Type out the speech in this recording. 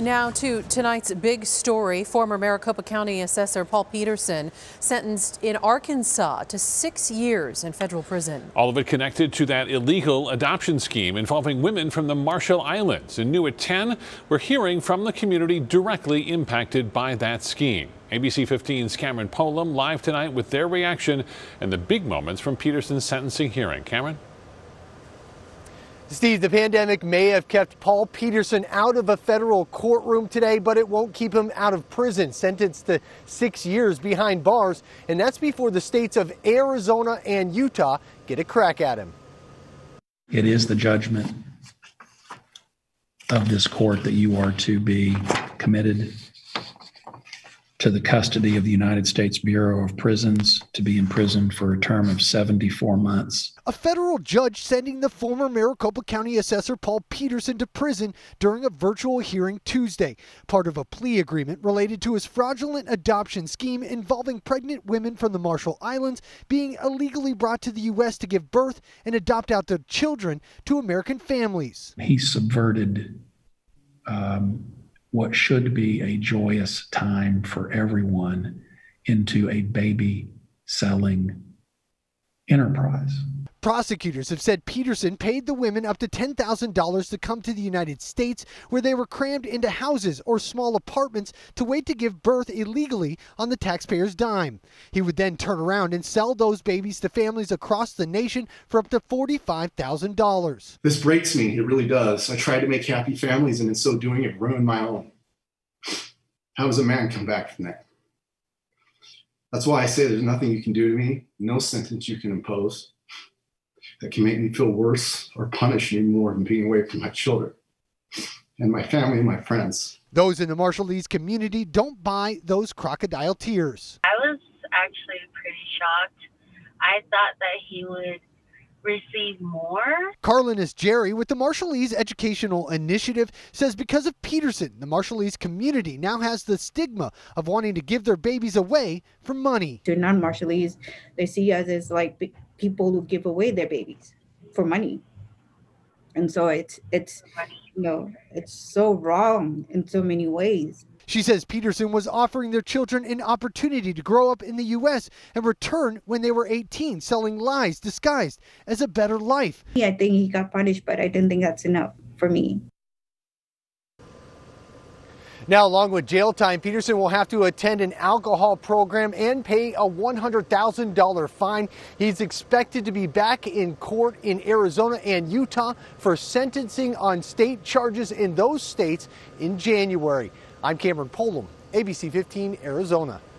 Now to tonight's big story. Former Maricopa County Assessor Paul Petersen sentenced in Arkansas to six years in federal prison. All of it connected to that illegal adoption scheme involving women from the Marshall Islands. And new at 10, we're hearing from the community directly impacted by that scheme. ABC 15's Cameron Polom live tonight with their reaction and the big moments from Petersen's sentencing hearing. Cameron? Steve, the pandemic may have kept Paul Petersen out of a federal courtroom today, but it won't keep him out of prison, sentenced to six years behind bars. And that's before the states of Arizona and Utah get a crack at him. It is the judgment of this court that you are to be committed to the custody of the United States Bureau of Prisons to be imprisoned for a term of 74 months. A federal judge sending the former Maricopa County assessor Paul Petersen to prison during a virtual hearing Tuesday, part of a plea agreement related to his fraudulent adoption scheme involving pregnant women from the Marshall Islands being illegally brought to the U.S. to give birth and adopt out their children to American families. He subverted um, what should be a joyous time for everyone into a baby selling enterprise. Prosecutors have said Petersen paid the women up to $10,000 to come to the United States, where they were crammed into houses or small apartments to wait to give birth illegally on the taxpayer's dime. He would then turn around and sell those babies to families across the nation for up to $45,000. This breaks me. It really does. I tried to make happy families, and in so doing, it ruined my own. How does a man come back from that? That's why I say there's nothing you can do to me, no sentence you can impose that can make me feel worse or punish me more than being away from my children and my family and my friends. Those in the Marshallese community don't buy those crocodile tears. I was actually pretty shocked. I thought that he would receive more. Carlinus Jerry with the Marshallese Educational Initiative says because of Petersen, the Marshallese community now has the stigma of wanting to give their babies away for money. To non-Marshallese, they see us as like people who give away their babies for money. And so it's it's you know, it's so wrong in so many ways. She says Petersen was offering their children an opportunity to grow up in the U.S. and return when they were 18, selling lies disguised as a better life. Yeah, I think he got punished, but I didn't think that's enough for me. Now, along with jail time, Petersen will have to attend an alcohol program and pay a $100,000 fine. He's expected to be back in court in Arizona and Utah for sentencing on state charges in those states in January. I'm Cameron Polom, ABC 15, Arizona.